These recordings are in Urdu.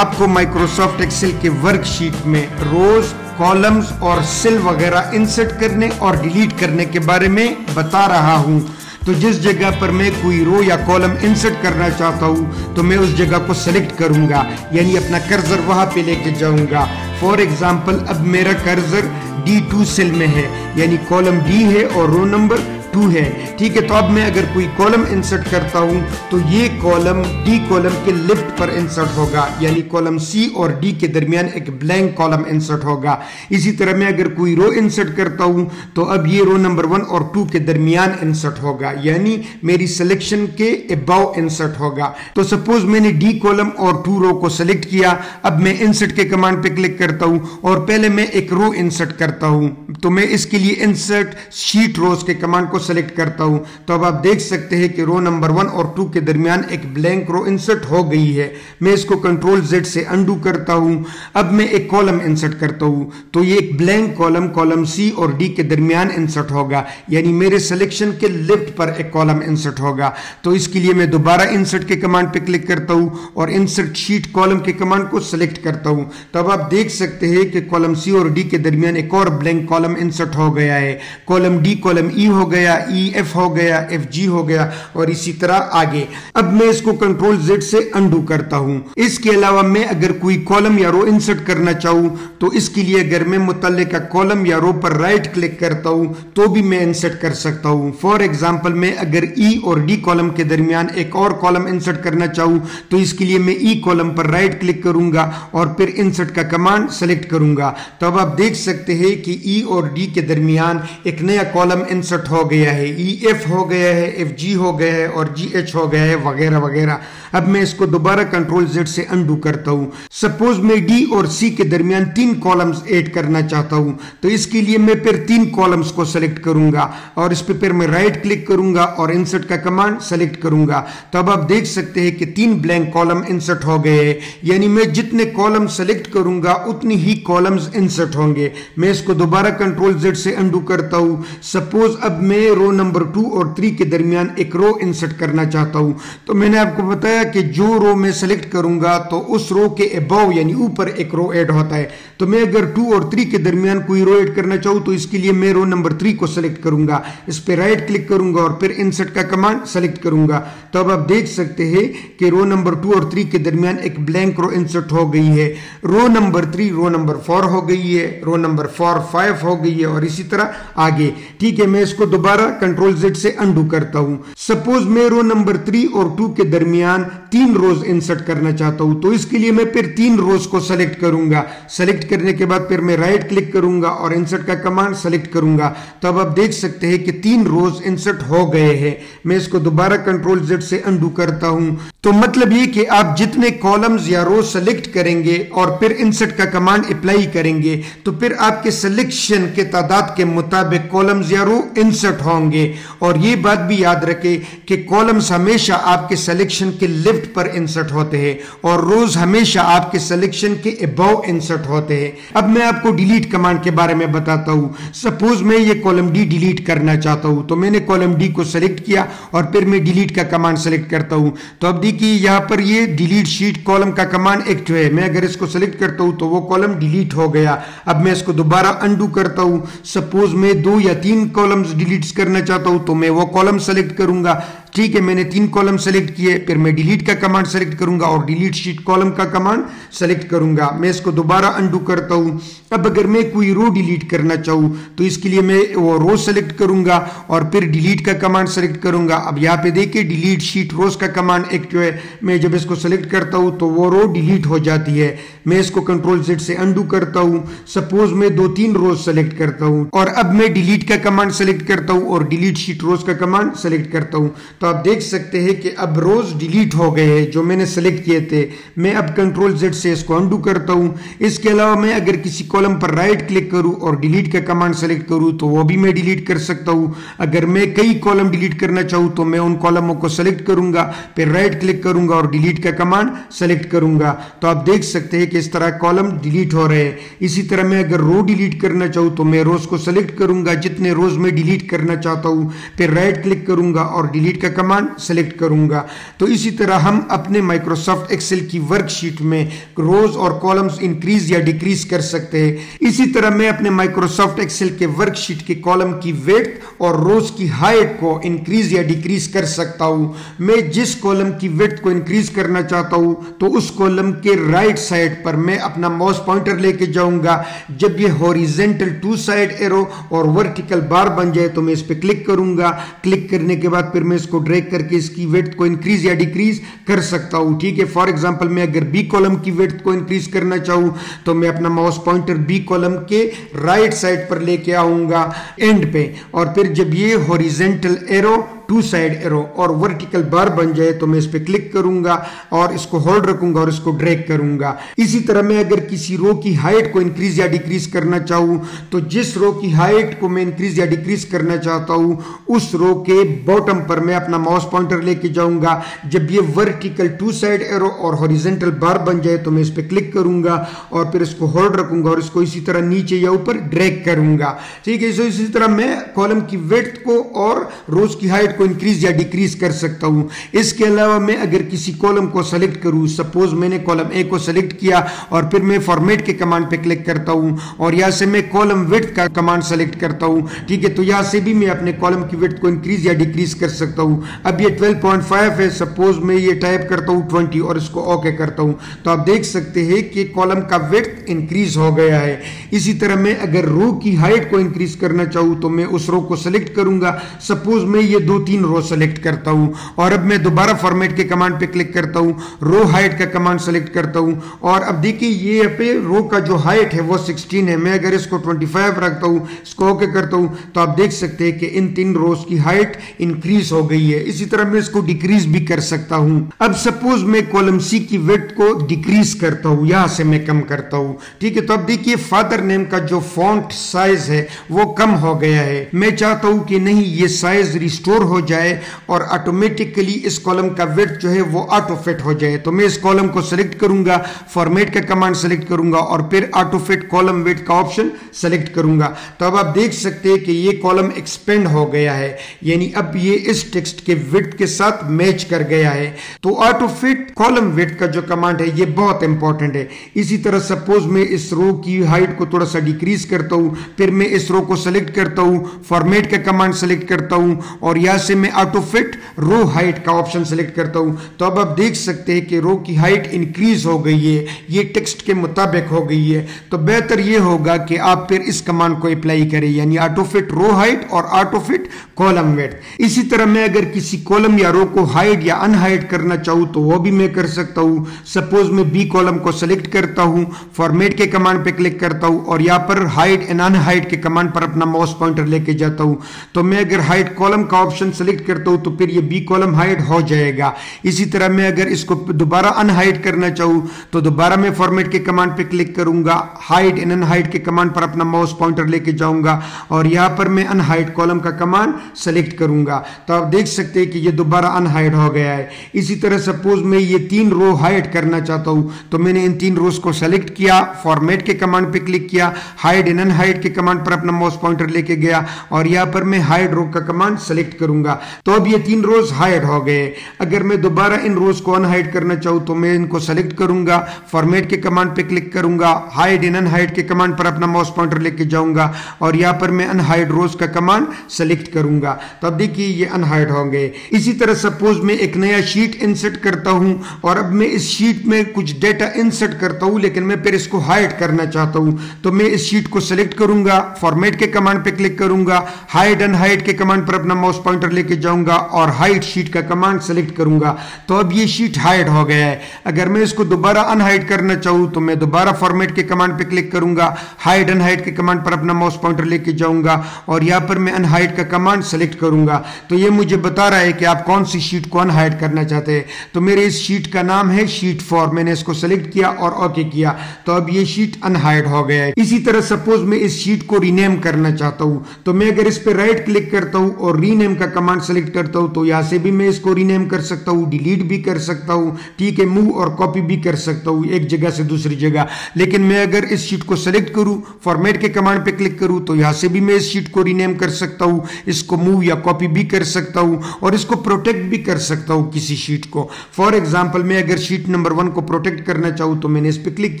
آپ کو مائکروسافٹ ایکسل کے ورک شیٹ میں روز کالمز اور سل وغیرہ انسرٹ کرنے اور ڈیلیٹ کرنے کے بارے میں بتا رہا ہوں۔ تو جس جگہ پر میں کوئی رو یا کالم انسرٹ کرنا چاہتا ہوں، تو میں اس جگہ کو سلیکٹ کروں گا۔ یعنی اپنا کرزر وہاں پہ لے کے جاؤں گا۔ فور ایگزامپل اب میرا کرزر ڈی ٹو سیل میں ہے یعنی کالم ڈی ہے اور رو نمبر ٹو ہے ٹھیک ہے، تو اب میں اگر کوئی کولم انسرٹ کرتا ہوں، تو یہ کولم ڈی کولم کے لفٹ پر انسرٹ ہوگا۔ یعنی کولم سی اور ڈی کے درمیان ایک بلینک کولم انسرٹ ہوگا۔ اسی طرح میں اگر کوئی رو انسرٹ کرتا ہوں، تو اب یہ رو نمبر ون اور ٹو کے درمیان انسرٹ ہوگا۔ یعنی میری سلیکشن کے اباؤ انسرٹ ہوگا۔ تو سپوز میں نے ڈی کولم اور ٹو رو کو سلیکٹ کیا۔ اب میں انسرٹ کے کمانڈ پہ کلک کرتا ہوں اور پہلے میں ایک رو انسرٹ کرتا ہوں۔ تو میں اس کے لیے انسرٹ شیٹ روز کے کمانڈ کو سلیکٹ کرتا ہوں تو اب آپ دیکھ سکتے ہیں کہ رو نمبر ون اور ٹو کے درمیان ایک بلینک رو انسرٹ ہو گئی ہے میں اس کو کنٹرول زیڈ سے انڈو کرتا ہوں اب میں ایک کولم انسرٹ کرتا ہوں تو یہ ایک بلینک کولم کولم سی اور ڈی کے درمیان انسرٹ ہوگا یعنی میرے سلیکشن کے لیفٹ پر ایک کولم انسرٹ ہوگا تو اس کے لیے میں دوبارہ انسرٹ کے کمانڈ پہ کلک کرتا ہوں اور انسرٹ شیٹ کولم کے کمانڈ کو سلیکٹ کرتا ہوں تو اب آپ دیکھ سکتے ہیں کہ کولم سی اور ڈی کے درمیان ایک اور بلینک کولم انسرٹ ہو گیا ہے کولم ڈی کولم ای ہو گیا ای ایف e, ہو گیا ایف جی ہو گیا اور اسی طرح آگے۔ اب میں اس کو کنٹرول زیڈ سے انڈو کرتا ہوں۔ اس کے علاوہ میں اگر کوئی کولم یا رو انسرٹ کرنا چاہوں، تو اس کے لیے اگر میں متعلقہ کولم یا رو پر رائٹ کلک کرتا ہوں، تو بھی میں انسرٹ کر سکتا ہوں۔ فور ایگزامپل میں اگر ای اور ڈی کولم کے درمیان ایک اور کولم انسرٹ کرنا چاہوں، تو اس کے لیے میں e ای کولم پر رائٹ کلک کروں گا اور پھر انسرٹ کا کمانڈ سلیکٹ کروں گا۔ تو اب آپ دیکھ سکتے ہیں کہ ای اور ڈی کے درمیان ایک نیا کولم انسرٹ ہو گیا۔ ہے، ای ایف ہو گیا ہے، ایف جی ہو گیا ہے اور جی ایچ ہو گیا ہے، وغیرہ وغیرہ۔ اب میں اس کو دوبارہ کنٹرول زیڈ سے انڈو کرتا ہوں۔ سپوز میں ڈی اور سی کے درمیان تین کالمز ایڈ کرنا چاہتا ہوں، تو اس کے لیے میں پھر تین کالمز کو سلیکٹ کروں گا۔ اور اس پہ پھر میں رائٹ کلک کروں گا اور انسرٹ کا کمانڈ سلیکٹ کروں گا۔ تو اب آپ دیکھ سکتے ہیں کہ تین بلینک کالم انسرٹ ہو گئے ہیں۔ یعنی میں جتنے کالم سلیکٹ کروں گا، اتنی ہی کالمز انسرٹ ہوں گے۔ میں اس کو دوبارہ کنٹرول زیڈ سے انڈو کرتا ہوں۔ سپوز اب میں میں رو نمبر ٹو اور تھری کے درمیان ایک رو انسرٹ کرنا چاہتا ہوں۔ تو میں نے آپ کو بتایا کہ جو رو میں سلیکٹ کروں گا تو اس رو کے اباؤ یعنی اوپر ایک رو ایڈ ہوتا ہے۔ تو میں اگر ٹو اور تھری کے درمیان کوئی رو ایڈ کرنا چاہوں تو اس کے لیے میں رو نمبر تھری کو سلیکٹ کروں گا۔ اس پہ رائٹ کلک کروں گا اور پھر انسرٹ کا کمانڈ سلیکٹ کروں گا۔ تو اب آپ دیکھ سکتے ہیں کہ رو نمبر ٹو اور تھری کے درمیان ایک بلینک رو انسرٹ ہو گئی ہے۔ Row number three row number four ہو گئی ہے۔ رو نمبر فور فائیو ہو گئی ہے اور اسی طرح آگے۔ ٹھیک ہے، میں اس کو دوبارہ کنٹرول زیڈ سے انڈو کرتا ہوں۔ سپوز میں رو نمبر تھری اور ٹو کے درمیان تین روز انسرٹ کرنا چاہتا ہوں، تو اس کے لیے میں پھر تین روز کو سلیکٹ کروں گا۔ سلیکٹ کرنے کے بعد پھر میں رائٹ کلک کروں گا اور انسرٹ کا کمانڈ سلیکٹ کروں گا۔ تو اب آپ دیکھ سکتے ہیں کہ تین روز انسرٹ ہو گئے ہیں۔ میں اس کو دوبارہ کنٹرول زیڈ سے انڈو کرتا ہوں۔ تو مطلب یہ کہ آپ جتنے کالمز یا روز سلیکٹ کریں گے اور پھر انسرٹ کا کمانڈ اپلائی کریں گے، تو پھر آپ کے سلیکشن کے تعداد کے مطابق کالمز یا رو انسرٹ ہوں گے۔ اور یہ بات بھی یاد رکھے کہ کالمز ہمیشہ آپ کے سلیکشن کے لیفٹ پر انسرٹ ہوتے ہیں اور روز ہمیشہ آپ کے سلیکشن کے اباؤ انسرٹ ہوتے ہیں۔ اب میں آپ کو ڈیلیٹ کمانڈ کے بارے میں بتاتا ہوں۔ سپوز میں یہ کالم ڈی ڈیلیٹ کرنا چاہتا ہوں، تو میں نے کالم ڈی کو سلیکٹ کیا اور پھر میں ڈیلیٹ کا کمانڈ سلیکٹ کرتا ہوں۔ تو اب دیکھیے یہاں پر یہ ڈیلیٹ شیٹ کالم کا کمانڈ ایکٹو ہے، میں اگر اس کو سلیکٹ کرتا ہوں تو وہ کالم ڈیلیٹ ہو گیا۔ اب میں اس کو دوبارہ انڈو کرتا ہوں۔ سپوز میں دو یا تین کالمز ڈیلیٹ کرنا چاہتا ہوں تو میں وہ کالم سلیکٹ کروں گا۔ ٹھیک ہے، میں نے تین کالم سلیکٹ کیے، پھر میں ڈیلیٹ کا کمانڈ سلیکٹ کروں گا اور ڈیلیٹ شیٹ کالم کا کمانڈ سلیکٹ کروں گا میں اس کو دوبارہ انڈو کرتا ہوں۔ اب اگر میں کوئی رو ڈیلیٹ کرنا چاہوں، تو اس کے لیے میں وہ رو سلیکٹ کروں گا اور پھر ڈیلیٹ کا کمانڈ سلیکٹ کروں گا اب یہاں پہ دیکھیں ڈیلیٹ شیٹ روز کا کمانڈ ایک جو ہے، میں جب اس کو سلیکٹ کرتا ہوں، تو وہ رو ڈیلیٹ ہو جاتی ہے۔ میں اس کو کنٹرول زیڈ سے انڈو کرتا ہوں۔ سپوز میں دو تین روز سلیکٹ کرتا ہوں اور اب میں ڈیلیٹ کا کمانڈ سلیکٹ کرتا ہوں اور ڈیلیٹ شیٹ روز کا کمانڈ سلیکٹ کرتا ہوں۔ تو آپ دیکھ سکتے ہیں کہ اب روز ڈیلیٹ ہو گئے ہیں جو میں نے سلیکٹ کیے تھے۔ میں اب کنٹرول زیڈ سے اس کو انڈو کرتا ہوں۔ اس کے علاوہ میں اگر کسی کالم پر رائٹ کلک کروں اور ڈیلیٹ کا کمانڈ سلیکٹ کروں تو وہ بھی میں ڈیلیٹ کر سکتا ہوں۔ اگر میں کئی کالم ڈیلیٹ کرنا چاہوں تو میں ان کالموں کو سلیکٹ کروں گا، پھر رائٹ کلک کروں گا اور ڈیلیٹ کا کمانڈ سلیکٹ کروں گا۔ تو آپ دیکھ سکتے ہیں کہ اس طرح کالم ڈیلیٹ ہو رہے ہیں۔ اسی طرح میں اگر رو ڈیلیٹ کرنا چاہوں تو میں روز کو سلیکٹ کروں گا۔ جتنے روز میں ڈیلیٹ کرنا چاہتا ہوں، پھر رائٹ کلک کروں گا اور ڈیلیٹ کا کمانڈ سلیکٹ کروں گا۔ تو اسی طرح ہم اپنے مائکروسافٹ ایکسل کی ورک شیٹ میں روز اور کالمز انکریز یا ڈیکریز کر سکتے ہیں۔ اسی طرح میں اپنے مائکروسافٹ ایکسل کے ورک شیٹ کے کالم کی ویٹ اور روز کی ہائٹ کو انکریز یا ڈیکریز کر سکتا ہوں۔ میں جس کالم کی ویٹ کو انکریز کرنا چاہتا ہوں، تو اس کالم کے رائٹ سائڈ پر میں اپنا ماؤس پوائنٹر لے کے جاؤں گا۔ جب یہ ہوریزنٹل ٹو سائڈ ایرو اور ورٹیکل بار بن جائے تو میں اس پہ کلک کروں گا۔ کلک کرنے کے بعد پھر میں اس کو ڈریک کر کے اس کی ویٹ کو انکریز یا ڈیکریز کر سکتا ہوں ٹھیک ہے فار ایگزامپل میں اگر بی کالم کی ویٹ کو انکریز کرنا چاہوں تو میں اپنا ماؤس پوائنٹر بی کالم کے رائٹ سائڈ پر لے کے آؤں گا اینڈ پہ اور پھر جب یہ horizontal arrow two side arrow اور ورٹیکل بار بن جائے تو میں اس پہ کلک کروں گا اور اس کو ہولڈ رکھوں گا اور اس کو ڈریک کروں گا۔ اسی طرح میں اگر کسی رو کی ہائٹ کو انکریز یا ڈیکریز کرنا چاہوں تو جس رو کی ہائٹ کو میں انکریز یا ڈیکریز کرنا چاہتا ہوں، اس رو کے باٹم پر میں اپنا ماؤس پوائنٹر لے کے جاؤں گا۔ جب یہ ورٹیکل ٹو سائڈ ایرو اور ہوریزنٹل بار بن جائے تو میں اس پہ کلک کروں گا اور پھر اس کو ہولڈ رکھوں گا اور اس کو اسی طرح نیچے یا اوپر ڈریک کروں گا۔ ٹھیک ہے اسی طرح میں کالم کی ویٹ کو اور روز کی ہائٹ کو انکریز یا ڈیکریز کر سکتا ہوں۔ اس کے علاوہ میں اگر کسی کالم کو سلیکٹ کروں سپوز میں نے کالم اے کو سلیکٹ کیا اور پھر میں فارمیٹ کے کمانڈ پہ کلک کرتا ہوں اور یہاں سے میں کالم ویٹ کا کمانڈ سلیکٹ کرتا ہوں، ٹھیک ہے؟ تو یہاں سے بھی میں اپنے کالم کی ویٹ کو انکریز یا ڈیکریز کر سکتا ہوں۔ اب یہ 12.5 ہے سپوز میں یہ ٹائپ کرتا ہوں 20 اور اس کو اوکے کرتا ہوں۔ تو آپ دیکھ سکتے ہیں کہ کالم کا ویٹ انکریز ہو گیا ہے۔ اسی طرح میں اگر رو کی ہائٹ کو انکریز کرنا چاہوں تو میں اس رو کو سلیکٹ کروں گا۔ سپوز میں یہ دو تین رو سلیکٹ کرتا ہوں اور اب میں دوبارہ فارمیٹ کے کمانڈ پہ کلک کرتا ہوں رو ہائٹ کا کمانڈ سلیکٹ کرتا ہوں اور اب دیکھیں یہ پہ رو کا جو ہائٹ ہے وہ 16 ہے۔ میں اگر اس کو 25 رکھتا ہوں اس کو اوکے کرتا ہوں، تو آپ دیکھ سکتے ہیں کہ ان تین روز کی ہائٹ انکریز ہو گئی ہے۔ اسی طرح میں اس کو ڈیکریز بھی کر سکتا ہوں۔ اب سپوز میں کولم سی کی ویٹ کو ڈیکریز کرتا ہوں، یہاں سے میں کم کرتا ہوں۔ ٹھیک ہے، تو اب دیکھیے فادر نیم کا جو فونٹ سائز ہے وہ کم ہو گیا ہے۔ میں چاہتا ہوں کہ نہیں، یہ سائز ریسٹور ہو ہو جائے اور آٹومیٹکلی اس کالم کا ویٹ جو ہے وہ آٹو فٹ ہو جائے۔ تو میں اس کالم کو سلیکٹ کروں گا فارمیٹ کا کمانڈ سلیکٹ کروں گا اور پھر آٹو فٹ کالم ویٹ کا آپشن سلیکٹ کروں گا تو اب آپ دیکھ سکتے ہیں کہ یہ کالم ایکسپینڈ ہو گیا ہے۔ یعنی اب یہ اس ٹیکسٹ کے ویٹ کے ساتھ میچ کر گیا ہے۔ تو آٹو فٹ کالم ویٹ کا جو کمانڈ ہے، یہ بہت امپورٹنٹ ہے۔ اسی طرح سپوز میں اس رو کی ہائٹ کو تھوڑا سا ڈیکریز کرتا ہوں، پھر میں اس رو کو سلیکٹ کرتا ہوں فارمیٹ کا کمانڈ سلیکٹ کرتا ہوں اور یہاں سے میں آٹو فٹ رو ہائٹ کا آپشن سلیکٹ کرتا ہوں. تو اب آپ دیکھ سکتے ہیں کہ رو کی ہائٹ انکریز ہو گئی ہے. یہ ٹیکسٹ کے مطابق ہو گئی ہے. تو بہتر یہ ہوگا کہ آپ پھر اس کمانڈ کو اپلائی کریں. یعنی آٹو فٹ رو ہائٹ اور آٹو فٹ کولم ویٹ اسی طرح میں اگر کسی کولم یا رو کو ہائٹ یا ان ہائٹ کرنا چاہوں تو وہ بھی میں کر سکتا ہوں. سپوز میں بی کولم کو سلیکٹ کرتا ہوں. فارمیٹ کے کمانڈ پہ کلک کرتا ہوں اور یہاں پر ہائٹ اینڈ ان ہائٹ کے کمانڈ پر اپنا ماؤس پوائنٹر لے کے جاتا ہوں. تو میں اگر ہائٹ کولم کا آپشن سلیکٹ کرتا ہوں تو پھر یہ بی کولم ہائٹ ہو جائے گا۔ اسی طرح میں اگر اس کو دوبارہ ان ہائٹ کرنا چاہوں تو دوبارہ میں فارمیٹ کے کمانڈ پہ کلک کروں گا۔ ہائٹ ان ہائٹ کے کمانڈ پر اپنا ماؤس پوائنٹر لے کے جاؤں گا اور یہاں پر میں ان ہائٹ کولم کا کمانڈ سلیکٹ کروں گا۔ تو آپ دیکھ سکتے ہیں کہ یہ دوبارہ ان ہائٹ ہو گیا ہے۔ اسی طرح سپوز میں یہ تین رو ہائٹ کرنا چاہتا ہوں تو میں نے ان تین روز کو سلیکٹ کیا فارمیٹ کے کمانڈ پہ کلک کیا ہائٹ ان ہائٹ کے کمانڈ پر اپنا ماؤس پوائنٹر لے کے گیا اور یہاں پر میں ہائٹ رو کا کمانڈ سلیکٹ کروں گا۔ گا۔ تو اب یہ تین روز ہائٹ ہو گئے۔ اگر میں دوبارہ ان روز کو ان ہائٹ کرنا چاہوں تو میں ان کو سلیکٹ کروں گا فارمیٹ کے کمانڈ پہ کلک کروں گا ہائٹ ان ان ہائٹ کے کمانڈ پر اپنا ماؤس پوائنٹر لے کے جاؤں گا اور یہاں پر میں ان ہائٹ روز کا کمانڈ سلیکٹ کروں گا۔ تو اب دیکھیے یہ ان ہائٹ ہوں گے۔ اسی طرح سپوز میں ایک نیا شیٹ انسرٹ کرتا ہوں اور اب میں اس شیٹ میں کچھ ڈیٹا انسرٹ کرتا ہوں، لیکن میں پھر اس کو ہائٹ کرنا چاہتا ہوں۔ تو میں اس شیٹ کو سلیکٹ کروں گا فارمیٹ کے کمانڈ پہ کلک کروں گا ہائٹ ان ہائٹ کے کمانڈ پر اپنا ماؤس پوائنٹر لے کے جاؤں گا اور ہائٹ شیٹ کا کمانڈ سلیکٹ کروں گا، تو اب یہ شیٹ ہائٹ ہو گیا ہے۔ اگر میں اس کو دوبارہ ان ہائٹ کرنا چاہوں، تو میں دوبارہ فارمیٹ کے کمانڈ پہ کلک کروں گا۔ ہائٹ ان ہائٹ کے کمانڈ پر اپنا ماؤس پوائنٹر لے کے جاؤں گا اور یہاں پر میں ان ہائٹ کا کمانڈ سلیکٹ کروں گا۔ تو یہ مجھے بتا رہا ہے کہ آپ کون سی شیٹ کو ان ہائٹ کرنا چاہتے ہیں۔ تو میرے اس شیٹ کا نام ہے شیٹ فور میں نے اس کو سلیکٹ کیا اور اوکے کیا۔ تو اب یہ شیٹ ان ہائٹ ہو گیا ہے۔ اسی طرح سپوز میں اس شیٹ کو رینیم کرنا چاہتا ہوں۔ تو میں اگر اس پہ رائٹ کلک کرتا ہوں اور رینیم کا کمانڈ کمانڈ سلیکٹ کرتا ہوں تو یہاں سے بھی میں اس کو رینیم کر سکتا ہوں ڈیلیٹ بھی کر سکتا ہوں۔ ٹھیک ہے موو اور کاپی بھی کر سکتا ہوں، ایک جگہ سے دوسری جگہ۔ لیکن میں اگر اس شیٹ کو سلیکٹ کروں فارمیٹ کے کمانڈ پہ کلک کروں، تو یہاں سے بھی میں اس شیٹ کو رینیم کر سکتا ہوں۔ اس کو موو یا کاپی بھی کر سکتا ہوں اور اس کو پروٹیکٹ بھی کر سکتا ہوں کسی شیٹ کو۔ فار ایگزامپل میں اگر شیٹ نمبر ون کو پروٹیکٹ کرنا چاہوں تو میں نے اس پہ کلک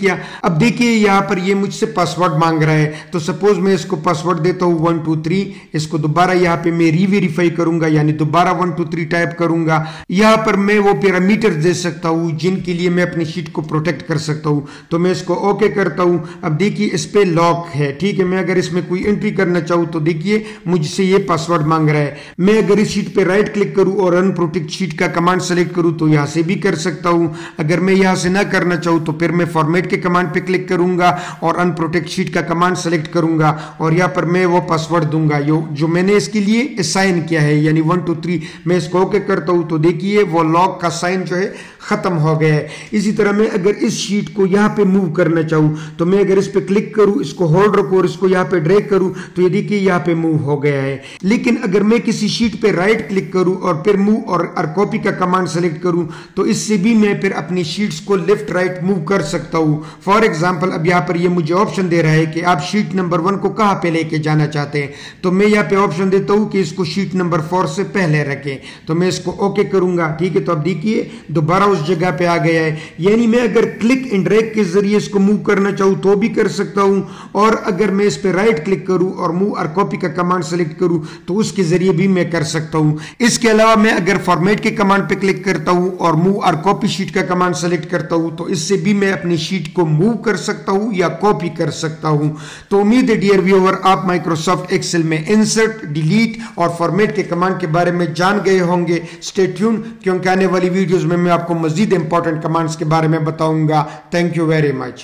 کیا۔ اب دیکھیے، یہاں پر یہ مجھ سے پاسورڈ مانگ رہا ہے۔ تو سپوز میں اس کو پاسورڈ دیتا ہوں ون ٹو تھری اس کو دوبارہ یہاں پہ میں ری ویریفائی کروں۔ کروں گا یعنی دوبارہ ون ٹو تھری ٹائپ کروں گا یہاں پر میں وہ پیرامیٹر دے سکتا ہوں جن کے لیے میں اپنی شیٹ کو پروٹیکٹ کر سکتا ہوں۔ تو میں اس کو اوکے کرتا ہوں۔ اب دیکھیے اس پہ لاک ہے، ٹھیک ہے؟ میں اگر اس میں کوئی انٹری کرنا چاہوں تو دیکھیے، مجھ سے یہ پاسورڈ مانگ رہا ہے۔ میں اگر اس شیٹ پہ رائٹ کلک کروں اور ان پروٹیکٹ شیٹ کا کمانڈ سلیکٹ کروں تو یہاں سے بھی کر سکتا ہوں۔ اگر میں یہاں سے نہ کرنا چاہوں تو پھر میں فارمیٹ کے کمانڈ پہ کلک کروں گا اور ان پروٹیکٹ شیٹ کا کمانڈ سلیکٹ کروں گا اور یہاں پر میں وہ پاسورڈ دوں گا، جو میں نے اس کے لیے اسائن کیا ہے۔ یعنی ون ٹو تھری میں اس کو اوکے کرتا ہوں تو دیکھیے وہ لاک کا سائن جو ہے ختم ہو گیا ہے۔ اسی طرح میں اگر اس شیٹ کو یہاں پہ موو کرنا چاہوں تو میں اگر اس پہ کلک کروں، اس کو ہولڈ رکھوں اور اس کو یہاں پہ ڈریک کروں تو یہ دیکھیے یہاں پہ موو ہو گیا ہے۔ لیکن اگر میں کسی شیٹ پہ رائٹ کلک کروں اور پھر موو اور کاپی کا کمانڈ سلیکٹ کروں تو اس سے بھی میں پھر اپنی شیٹس کو لیفٹ رائٹ موو کر سکتا ہوں۔ فار ایگزامپل اب یہاں پر یہ مجھے آپشن دے رہا ہے کہ آپ شیٹ نمبر ون کو کہاں پہ لے کے جانا چاہتے ہیں؟ تو میں یہاں پہ آپشن دیتا ہوں کہ اس کو شیٹ نمبر فور سے پہلے رکھیں۔ تو میں اس کو اوکے کروں گا، ٹھیک ہے؟ تو اب دیکھیے، دوبارہ اس جگہ پہ آ گیا ہے۔ یعنی میں اگر کلک اینڈ ڈریک کے ذریعے اس کو موو کرنا چاہوں تو بھی کر سکتا ہوں۔ اور اگر میں اس پہ رائٹ کلک کروں اور موو اور کاپی کا کمانڈ سلیکٹ کروں تو اس کے ذریعے بھی میں کر سکتا ہوں۔ اس کے علاوہ میں اگر فارمیٹ کے کمانڈ پہ کلک کرتا ہوں اور موو اور کاپی شیٹ کا کمانڈ سلیکٹ کرتا ہوں تو اس سے بھی میں اپنی شیٹ کو موو کر سکتا ہوں یا کاپی کر سکتا ہوں۔ تو امید ہے ڈیئر ویور آپ مائکروسافٹ ایکسل میں انسرٹ ڈیلیٹ اور فارمیٹ کے کمانڈ کے بارے میں جان گئے ہوں گے۔ سٹے ٹیون کیونکہ آنے والی ویڈیوز میں میں آپ کو مزید امپورٹنٹ کمانڈز کے بارے میں بتاؤں گا۔ Thank you very much